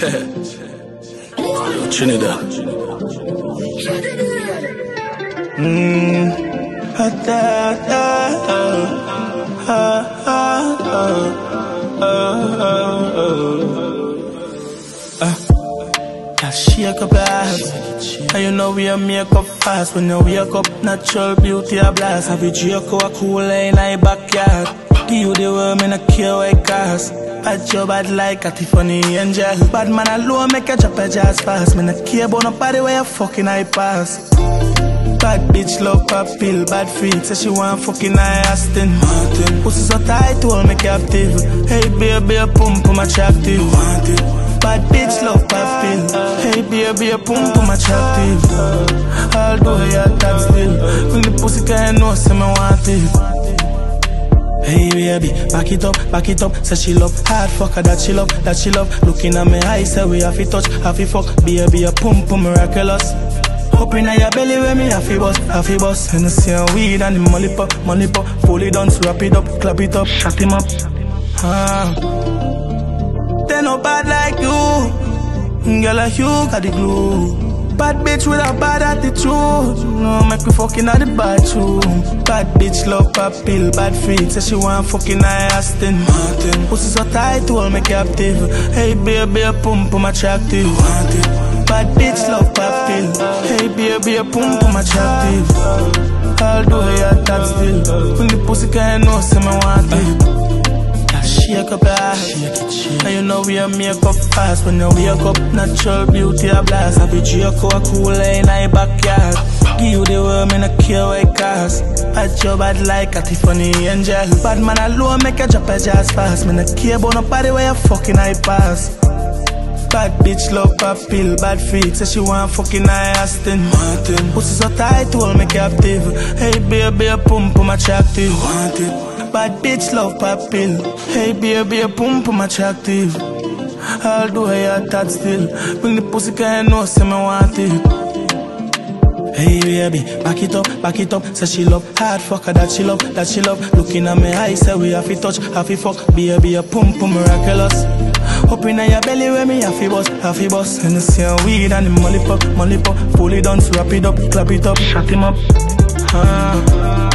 Trinidad. I shake up ass. And you know we a make up fast when you wake up. Natural beauty a blast. Have you Draco a cool in my backyard. Give you the me no care what it cost. Bad your bad like a Tiffany angel. Bad man alone make a drop a jazz fast. Me no care about nobody where you fucking I pass. Bad bitch love pop pill, bad freak Say she want fucking I Aston Martin. Pussy so tight, hold me captive. Hey baby, a pump pum attractive. Want it Bad bitch love pop pill. Hey baby, a pump pum attractive. Although you're still When the pussy can know, say me Hey baby, back it up, back it up. Say she love hard fucker that she love, that she love. Looking at me eyes, say we have to touch, have to fuck. Baby, a pum pum miraculous. Up inna your belly where me have to bust, have to bust. And the same weed and the money pop, money pop. Pull it down, wrap it up, clap it up, shut him up. Ah. They no bad like you, girl like you got the glue. Bitch with a bad attitude. No, make me fucking at the bathroom. Bad bitch love pop pill, bad freak. Say she want fucking I Aston Martin. Pussy so tight, hold me captive. Hey baby, a pump pum attractive. Bad bitch love pop pill. Hey baby, a pump pum attractive. Although you're top still. When the pussy can't know, say me want it. Shake up your ass. And you know we a make up fast. When you wake up, natural beauty a blast. I be Draco a cool in my backyard? Give you the world, me no care what it cost Bad your bad like a Tiffany angel. Bad man alone make a drop a jazz fast. Me no care about nobody where you fucking I pass. Bad bitch love pop pill, bad freak Say she want fucking I Aston. Martin. Pussy so tight, hold me captive Hey baby, a pump pum attractive. Want it Bad bitch love pop pill Hey baby, a pump pum attractive I'll do you're that still Bring the pussy can know, say me want it Hey baby, back it up, back it up. Say she love hard fucker that she love, that she love. Looking at me eyes, say we have to touch, have to fuck. Baby, a pum pum miraculous. Up inna your belly where me to bust, to bust. And the same weed and the molly pop, molly pop. It down, wrap it up, clap it up, shut him up. Ah.